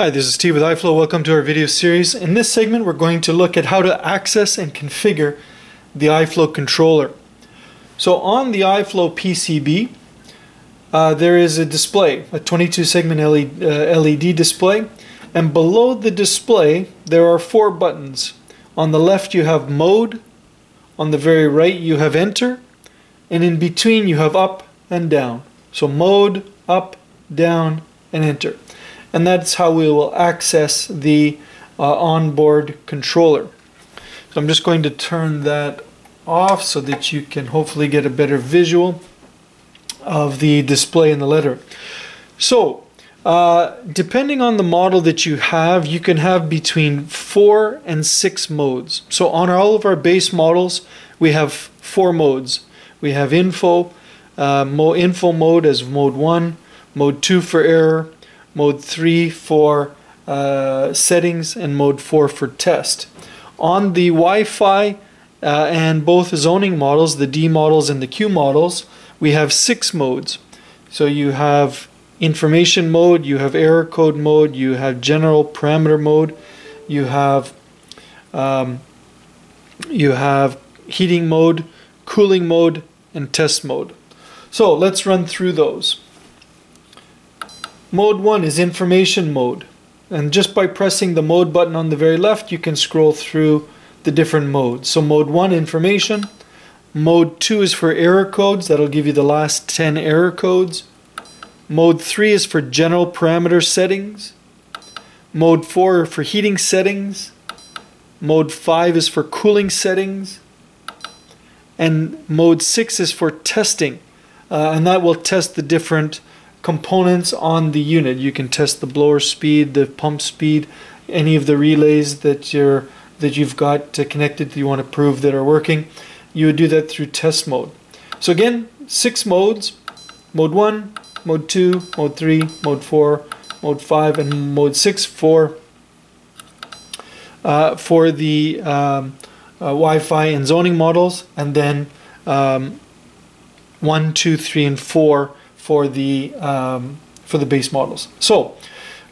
Hi, this is Steve with iFlow. Welcome to our video series. In this segment, we're going to look at how to access and configure the iFlow controller. So on the iFlow PCB, uh, there is a display, a 22 segment LED, uh, LED display, and below the display, there are four buttons. On the left, you have mode, on the very right, you have enter, and in between, you have up and down. So mode, up, down, and enter and that's how we will access the uh, onboard controller. So I'm just going to turn that off so that you can hopefully get a better visual of the display in the letter. So uh, depending on the model that you have, you can have between four and six modes. So on all of our base models, we have four modes. We have info, uh, mo info mode as mode one, mode two for error, mode 3 for uh, settings, and mode 4 for test. On the Wi-Fi uh, and both zoning models, the D models and the Q models, we have six modes. So you have information mode, you have error code mode, you have general parameter mode, you have um, you have heating mode, cooling mode, and test mode. So let's run through those. Mode 1 is information mode. And just by pressing the mode button on the very left, you can scroll through the different modes. So mode 1, information. Mode 2 is for error codes. That'll give you the last 10 error codes. Mode 3 is for general parameter settings. Mode 4 for heating settings. Mode 5 is for cooling settings. And mode 6 is for testing. Uh, and that will test the different components on the unit. You can test the blower speed, the pump speed, any of the relays that you're that you've got connected that you want to prove that are working. You would do that through test mode. So again, six modes: mode one, mode two, mode three, mode four, mode five, and mode six for uh, for the um, uh, Wi-Fi and zoning models, and then um, one, two, three, and four for the um, for the base models. So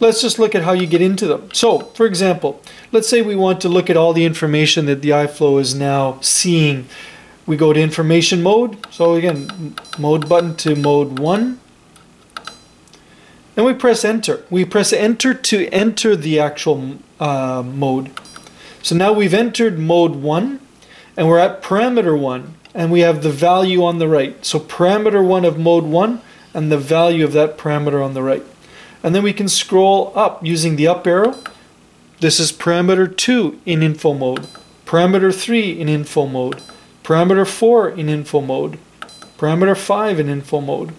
let's just look at how you get into them. So for example, let's say we want to look at all the information that the iFlow is now seeing. We go to information mode. So again, mode button to mode one. And we press enter. We press enter to enter the actual uh, mode. So now we've entered mode one and we're at parameter one and we have the value on the right. So parameter one of mode one and the value of that parameter on the right. And then we can scroll up using the up arrow. This is parameter 2 in info mode, parameter 3 in info mode, parameter 4 in info mode, parameter 5 in info mode,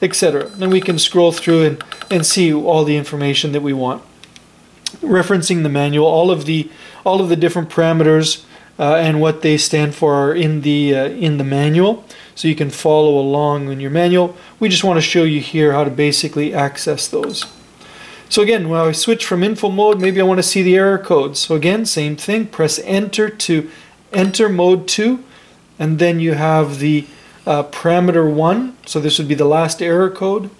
etc. Then we can scroll through and, and see all the information that we want. Referencing the manual, all of the all of the different parameters uh, and what they stand for are in the uh, in the manual so you can follow along in your manual. We just want to show you here how to basically access those. So again, when I switch from info mode, maybe I want to see the error codes. So again, same thing, press enter to enter mode 2, and then you have the uh, parameter 1, so this would be the last error code,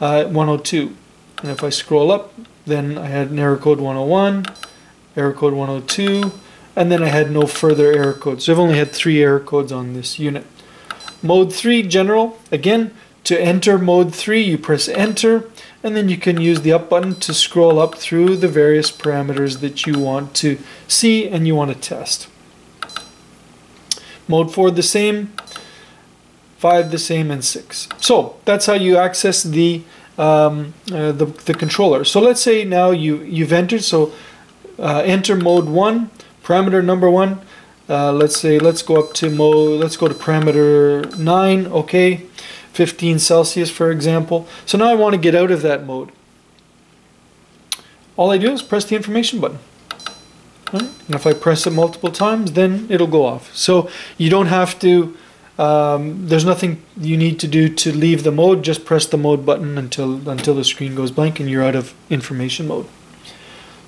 uh, 102. And if I scroll up, then I had an error code 101, error code 102, and then I had no further error codes. So I've only had three error codes on this unit. Mode 3 general, again, to enter mode 3 you press enter and then you can use the up button to scroll up through the various parameters that you want to see and you want to test. Mode 4 the same, 5 the same, and 6. So that's how you access the um, uh, the, the controller. So let's say now you, you've entered, so uh, enter mode 1, parameter number 1, uh, let's say let's go up to mode let's go to parameter 9 okay? 15 Celsius for example. So now I want to get out of that mode. All I do is press the information button. Right? and if I press it multiple times then it'll go off. So you don't have to um, there's nothing you need to do to leave the mode. Just press the mode button until until the screen goes blank and you're out of information mode.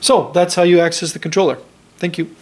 So that's how you access the controller. Thank you